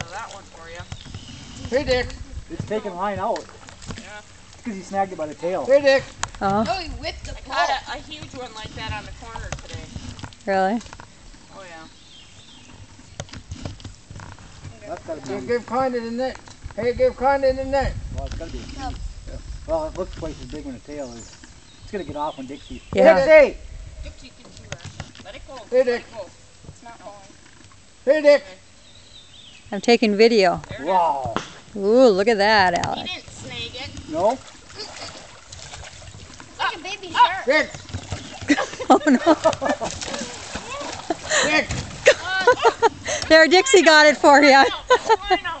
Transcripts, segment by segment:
of that one for you. Hey, Dick. It's taking line out. Yeah. Because he snagged it by the tail. Hey, Dick. Oh, Oh, he whipped the I pole. caught a, a huge one like that on the corner today. really? Oh yeah. That's gotta Hey, be. give Condon the net. Hey, give Condon the net. Well, it's gotta be. No. Yeah. Well, it looks twice as big when the tail is. It's gonna get off when Dixie. Yeah. Dixie! Dixie can do that. Let it go. Hey, Dick. Let it go. It's not going. Hey, Dick. I'm taking video. There it is. Wow. Ooh, look at that, He Alex. didn't snag it. No? like a baby ah, shark. Dick. Oh no. Dick. There, Dixie got it for you. No, I know.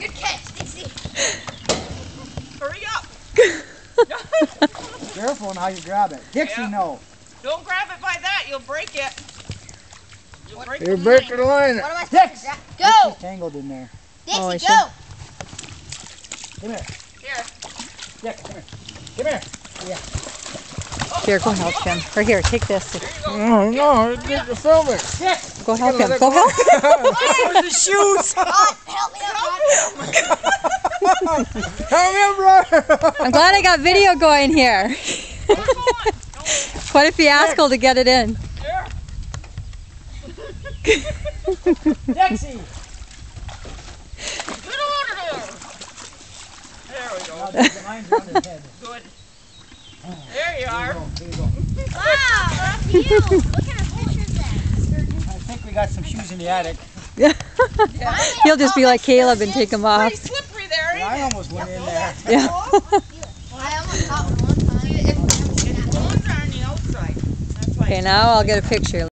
Good catch, Dixie. Hurry up. Careful on how you grab it. Dixie, Yeah. no. Don't grab it by that. You'll break it. You'll break You the break line. the line. What am I supposed to? Go! Dixie's tangled in there. Dixie, Oh, I see. go! Come here. Here. Dick, come here. Come here. Here, go help him. Or here, take this. No, no, Dick, you're filming. Go help him. Go help. Where's the shoes? Oh, help me up, Help me, bro. I'm glad I got video going here. Come on. Don't What if you ask her to get it in? Here. Dixie! Get out of there. There we go. the line's around his head. Good. There you are. There you go. Wow, that's you. Look at her pictures then. I think we got some shoes in the attic. Yeah. He'll just be like Caleb and take them off. Pretty slippery there, And ain't I almost went in there. Yeah. I almost caught one one time. it? The ones are on the outside. That's why. Okay, now I'll get a picture.